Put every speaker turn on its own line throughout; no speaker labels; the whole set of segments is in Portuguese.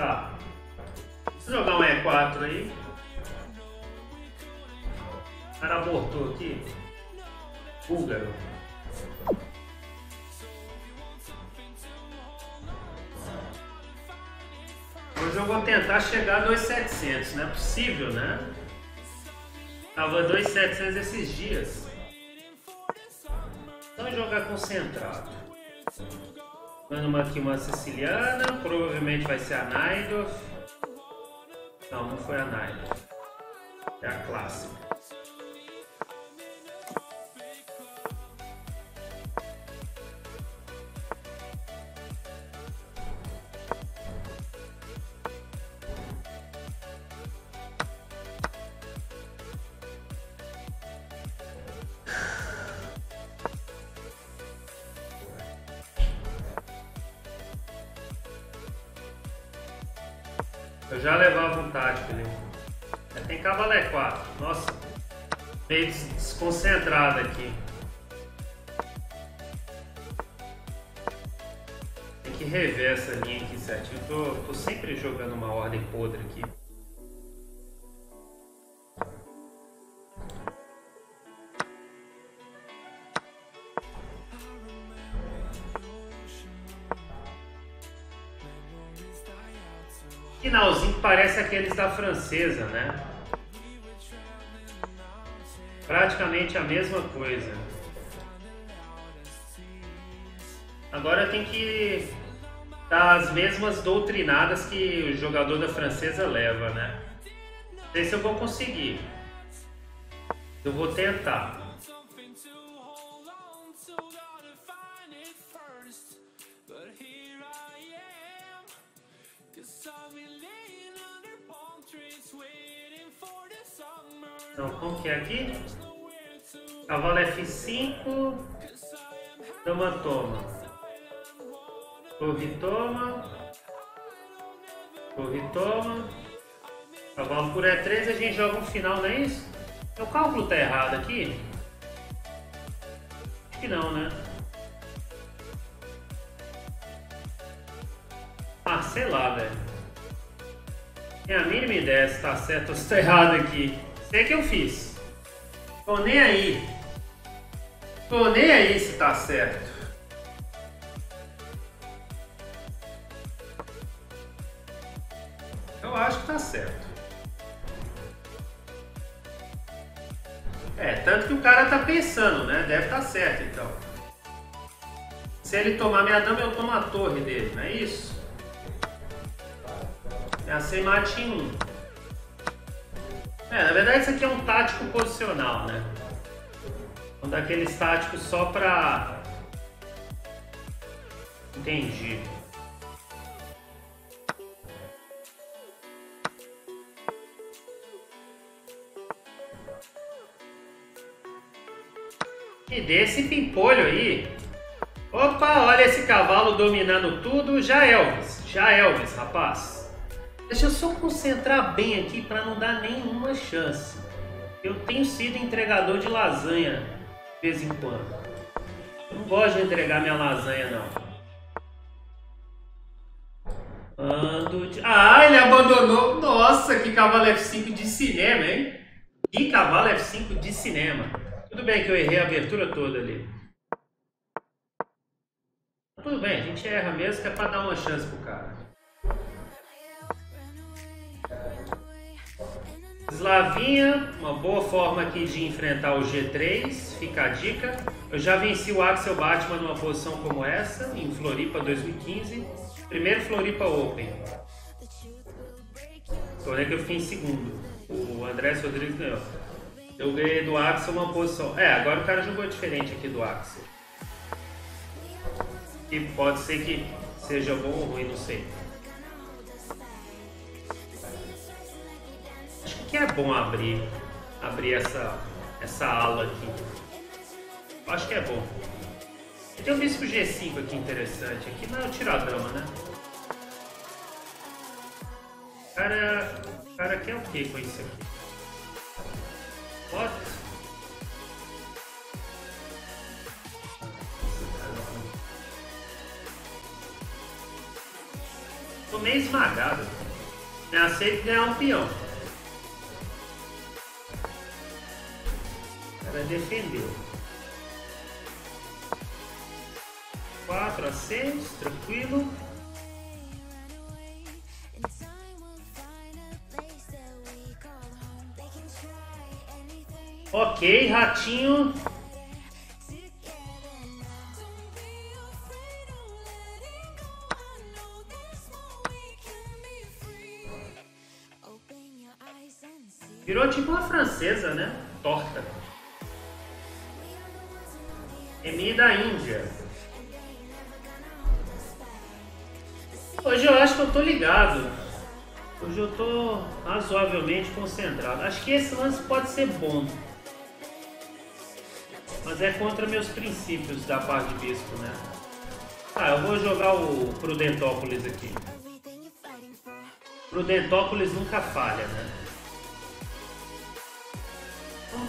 Tá. Vou jogar um E4 aí. O cara abortou aqui. Búlgaro. Hoje eu vou tentar chegar a 2.700. Não é possível, né? Tava 2.700 esses dias. Então jogar concentrado. Mano aqui uma siciliana, provavelmente vai ser a Naidorf. Não, não foi a Naidorf. É a clássica. Eu já levava um tático ali. Tem cavalo E4. Nossa, meio desconcentrado aqui. Tem que rever essa linha aqui certinho. Tô, tô sempre jogando uma ordem podre aqui. Finalzinho parece aqueles da francesa, né? Praticamente a mesma coisa. Agora tem que dar as mesmas doutrinadas que o jogador da francesa leva, né? Não sei se eu vou conseguir. Eu vou tentar. Então, como que é aqui? Cavalo F5, dama toma. Torre toma. Torre toma. Cavalo por E3 a gente joga um final, não é isso? O cálculo tá errado aqui? Acho que não, né? Ah, sei lá, velho. Tem a mínima ideia se tá certo ou se tá errado aqui. Sei que eu fiz. Tô nem aí. Tô nem aí se tá certo. Eu acho que tá certo. É, tanto que o cara tá pensando, né? Deve tá certo então. Se ele tomar minha dama, eu tomo a torre dele, não é isso? É assim mate em um. É, na verdade isso aqui é um tático posicional, né? Um daqueles táticos só pra... Entendi. E desse pimpolho aí. Opa, olha esse cavalo dominando tudo. Já Elvis, já Elvis, rapaz. Deixa eu só concentrar bem aqui para não dar nenhuma chance. Eu tenho sido entregador de lasanha de vez em quando. Eu não gosto de entregar minha lasanha, não. De... Ah, ele abandonou. Nossa, que cavalo F5 de cinema, hein? Que cavalo F5 de cinema. Tudo bem que eu errei a abertura toda ali. Tudo bem, a gente erra mesmo que é para dar uma chance pro cara. Slavinha, uma boa forma aqui de enfrentar o G3, fica a dica. Eu já venci o Axel Batman numa posição como essa, em Floripa 2015. Primeiro Floripa Open. Torneio que eu fiquei em segundo. O André Rodrigues ganhou. Eu ganhei do Axel uma posição. É, agora o cara jogou diferente aqui do Axel. E pode ser que seja bom ou ruim, não sei. Que é bom abrir, abrir essa, essa ala aqui. Eu acho que é bom. Tem um bispo G5 aqui interessante. Aqui não é o tiradama, né? O cara, cara quer o que com isso aqui? What? Tô meio esmagado. Me aceito ganhar um peão. Cara defendeu. 4 a 6, tranquilo. Ok, ratinho. Emi da Índia. Hoje eu acho que eu tô ligado. Hoje eu tô razoavelmente concentrado. Acho que esse lance pode ser bom. Mas é contra meus princípios da parte de bispo, né? Ah, eu vou jogar o Prudentópolis aqui. Prudentópolis nunca falha, né?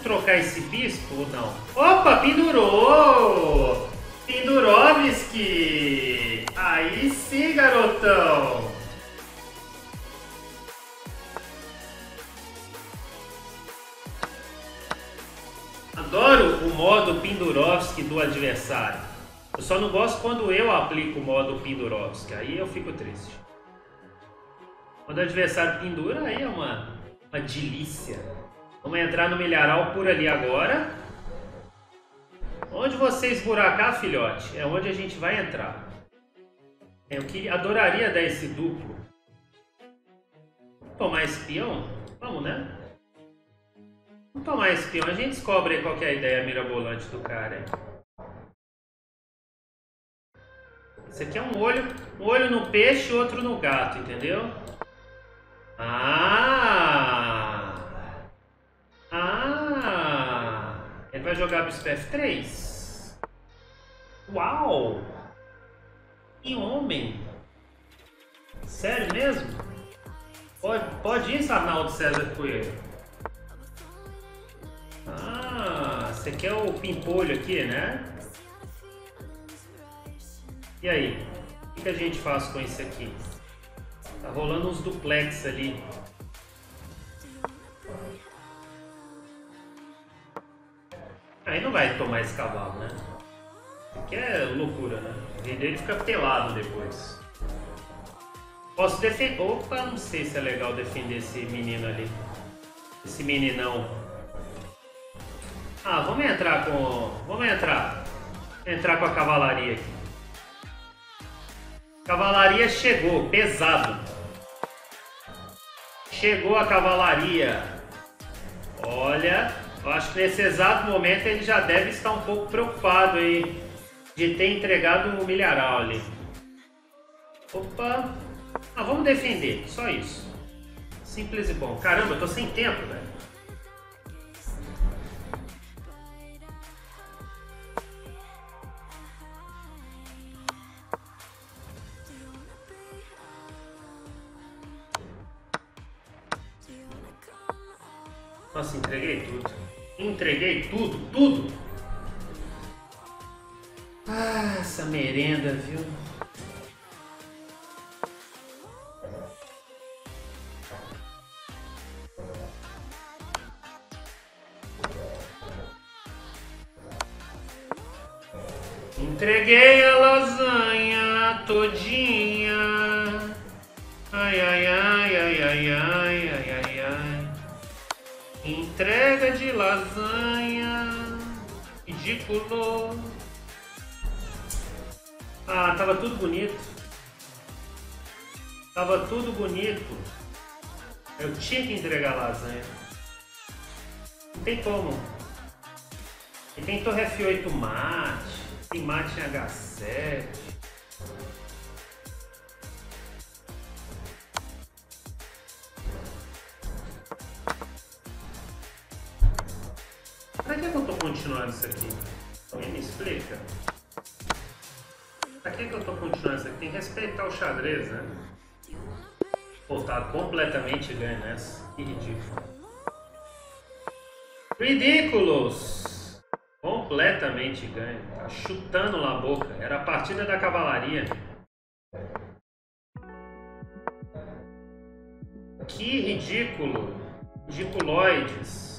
Trocar esse bispo ou não? Opa, pendurou! Pendurovski! Aí sim, garotão! Adoro o modo Pindurovski do adversário. Eu só não gosto quando eu aplico o modo Pindurovski. Aí eu fico triste. Quando o adversário pendura, aí é uma, uma delícia. Vamos entrar no milharal por ali agora. Onde você esburacar, filhote, é onde a gente vai entrar. Eu que adoraria dar esse duplo. Tomar espião? Vamos, né? Vamos tomar espião. A gente descobre qual é a ideia mirabolante do cara. Hein? Esse aqui é um olho, um olho no peixe e outro no gato, entendeu? Ah! Ah! Ele vai jogar bispo F3? Uau! Que homem! Sério mesmo? Pode, pode ir, Arnaldo César Coelho. Ah, você quer o pimpolho aqui, né? E aí? O que a gente faz com isso aqui? Tá rolando uns duplex ali. Vai tomar esse cavalo, né? Que é loucura, né? O rei dele fica pelado depois. Posso defender. Opa, não sei se é legal defender esse menino ali. Esse meninão. Ah, vamos entrar com. Vamos entrar. Entrar com a cavalaria aqui. Cavalaria chegou, pesado. Chegou a cavalaria. Olha, eu acho que nesse exato momento ele já deve estar um pouco preocupado aí de ter entregado o milharal ali. Opa! Ah, vamos defender, só isso. Simples e bom. Caramba, eu tô sem tempo, velho. Entreguei a lasanha todinha. Ai, ai, ai, ai, ai, ai, ai, ai, ai. Entrega de lasanha. Ridículo. Ah, tava tudo bonito. Tava tudo bonito. Eu tinha que entregar lasanha. Não tem como. E tem torre F8 mate, tem mate em H7. Pra que, eu tô continuando isso aqui? Alguém me explica? Pra que eu tô continuando isso aqui? Tem que respeitar o xadrez, né? Tá completamente ganho nessa. Que ridículo. Ridículos! Completamente ganho. Tá chutando na boca. Era a partida da cavalaria. Que ridículo. Ridiculoides.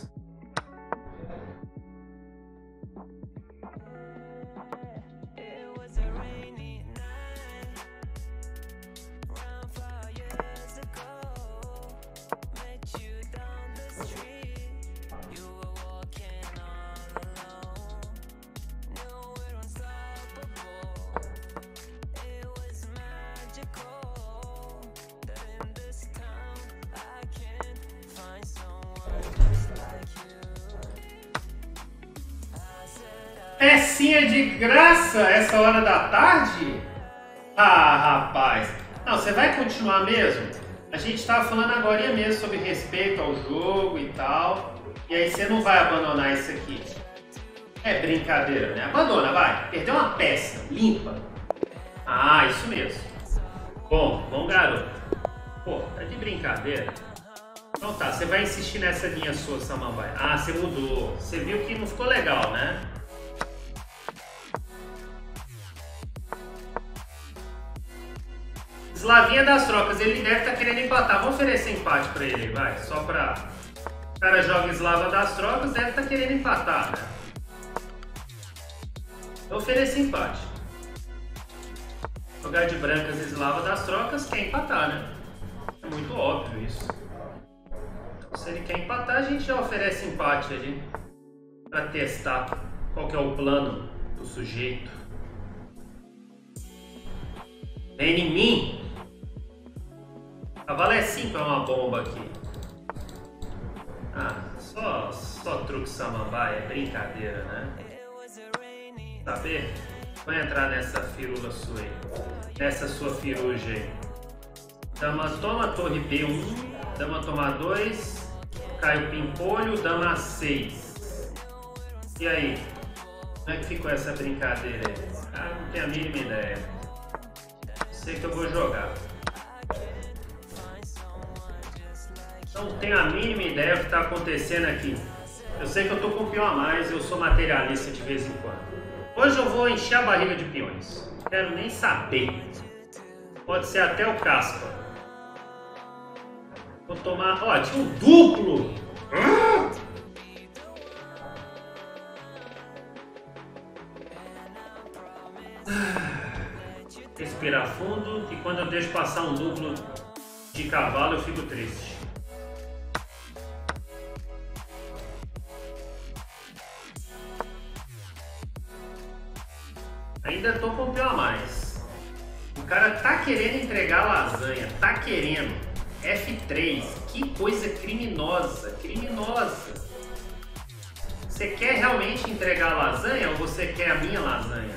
Pecinha de graça essa hora da tarde? Ah, rapaz. Não, você vai continuar mesmo? A gente estava falando agora mesmo sobre respeito ao jogo e tal. E aí você não vai abandonar isso aqui. É brincadeira, né? Abandona, vai. Perdeu uma peça. Limpa. Ah, isso mesmo. Bom, bom garoto. Pô, tá de brincadeira. Então tá, você vai insistir nessa linha sua, Samambaia. Ah, você mudou. Você viu que não ficou legal, né? Slavinha das trocas, ele deve estar tá querendo empatar. Vamos oferecer empate para ele, vai. Só para o cara joga Slava das trocas, deve estar tá querendo empatar, né? Eu ofereço empate. Jogar de brancas Slava das trocas quer empatar, né? É muito óbvio isso. Então, se ele quer empatar, a gente já oferece empate ali para testar qual que é o plano do sujeito. Vem em mim! Cavalo é 5 é uma bomba aqui. Ah, só, só truque samambaia, é brincadeira, né? Saber? Vai entrar nessa firula sua aí. Nessa sua firuja aí. Dama toma torre B1, dama toma 2, cai o pimpolho, dama 6. E aí? Como é que ficou essa brincadeira aí? Ah, não tenho a mínima ideia. Sei que eu vou jogar. Não tenho a mínima ideia do que está acontecendo aqui. Eu sei que eu estou com um a mais, eu sou materialista de vez em quando. Hoje eu vou encher a barriga de peões. Quero nem saber. Pode ser até o caspa. Vou tomar. Ó, tinha um duplo! Respirar fundo e quando eu deixo passar um duplo de cavalo eu fico triste. Ainda tô com um a mais. O cara tá querendo entregar lasanha, tá querendo. F3, que coisa criminosa, criminosa. Você quer realmente entregar a lasanha ou você quer a minha lasanha?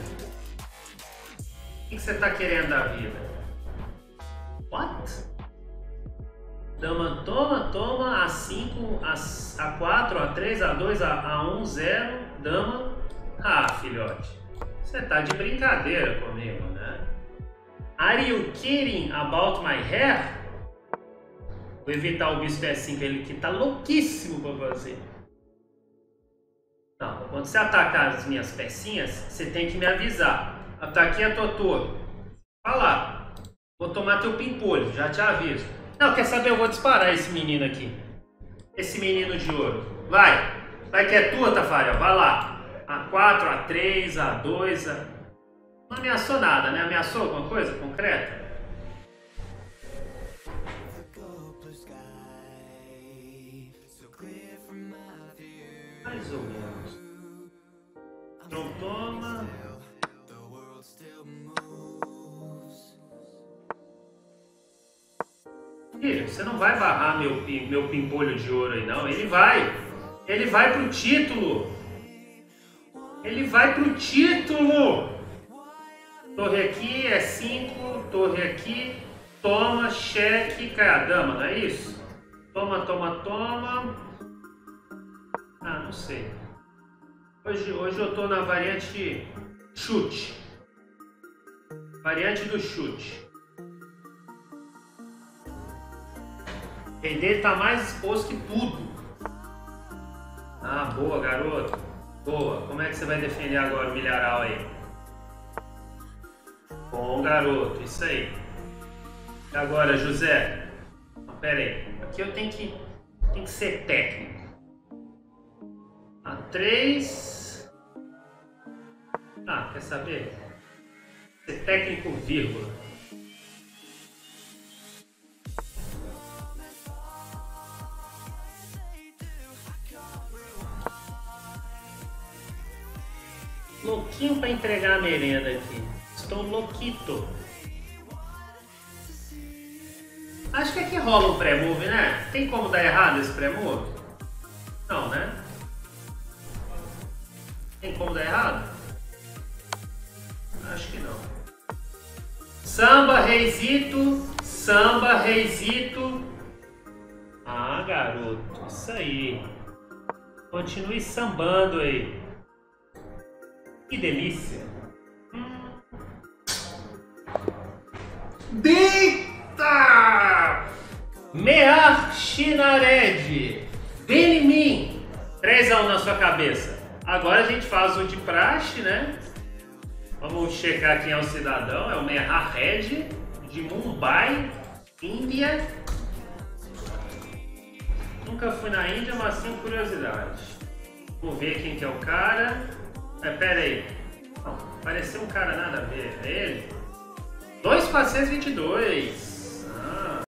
O que você tá querendo da vida? What? Dama toma, toma, A5, A, A4, A3, A2, A1, 0, dama. Ah, filhote. Você tá de brincadeira comigo, né? Are you kidding about my hair? Vou evitar o bispo S5 ele que tá louquíssimo pra fazer. Não, quando você atacar as minhas pecinhas, você tem que me avisar. Ataquei a tua torre. Fala. Vou tomar teu pimpolho, já te aviso. Não, quer saber? Eu vou disparar esse menino aqui. Esse menino de ouro. Vai. Vai que é tua, Tafarel. Vai lá. A4, A3, A2, A... Não ameaçou nada, né? Ameaçou alguma coisa concreta? Mais ou menos. Não toma. Filho, você não vai barrar meu, meu pimpolho de ouro aí, não. Ele vai. Ele vai pro título. Ele vai pro título. Torre aqui é 5, torre aqui, toma, cheque, cai a dama, não é isso? Toma, toma, toma. Ah, não sei. Hoje, hoje eu tô na variante chute. Variante do chute. Render tá mais exposto que tudo. Ah, boa, garoto. Boa. Como é que você vai defender agora o milharal aí? Bom, garoto. Isso aí. E agora, José? pera aí. Aqui eu tenho que, tenho que ser técnico. A 3. Ah, quer saber? Ser técnico, vírgula. Louquinho para entregar a merenda aqui. Estou louquito. Acho que aqui rola um pré-move, né? Tem como dar errado esse pré-move? Não, né? Tem como dar errado? Acho que não. Samba, reizito. Samba, reizito. Ah, garoto. Isso aí. Continue sambando aí. Que delícia. Deita! Mear Chinared. Vem em mim. 3 a 1 na sua cabeça. Agora a gente faz o de praxe, né? Vamos checar quem é o cidadão. É o Mehar Red, de Mumbai, Índia. Nunca fui na Índia, mas tenho curiosidade. Vou ver quem que é o cara. É, pera aí. Não, pareceu um cara nada a ver. É ele? 2,422.